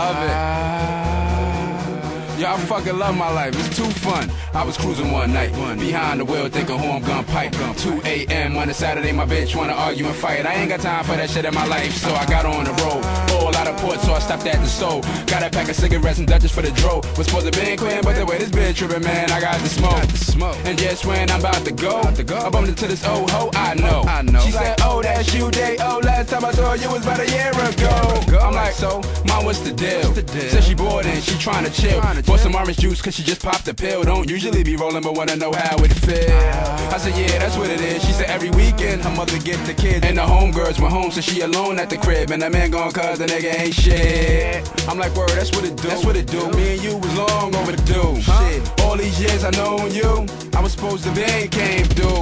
love it. Yo, I fucking love my life. It's too fun. I was cruising one night, behind the wheel, thinking who I'm gonna pipe. 2 a.m. on a Saturday, my bitch wanna argue and fight. I ain't got time for that shit in my life, so I got on the road. Whole lot of port, so I stopped at the store. Got a pack of cigarettes and Dutchess for the dro. Was supposed to be queen, but the way this bitch tripping, man, I got the smoke. And just when I'm about to go, I bumped into this old hoe I know. You was about a year ago. I'm like, so, mom, what's the deal? Said she bored and she trying to chill. Bought some orange juice cause she just popped a pill. Don't usually be rolling, but wanna know how it feel. Ah. I said, yeah, that's what it is. She said every weekend her mother get the kids. And the homegirls went home, so she alone at the crib. And the man gone cause the nigga ain't shit. I'm like, word, that's what it do. That's what it do. Me and you was long overdue. Shit. All these years I known you, I was supposed to be came through.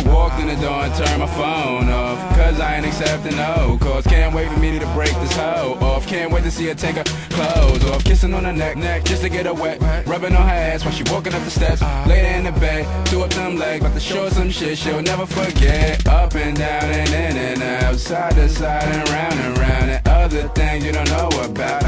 The door and turned my phone off. Cause I ain't accepting no calls. Can't wait for me to break this hoe off. Can't wait to see her take her clothes off. Kissing on her neck, neck just to get her wet. Rubbing on her ass while she walking up the steps. Later in the bed, two up them legs. About to show her some shit she'll never forget. Up and down and in and out. Side to side and round and round. And other things you don't know about.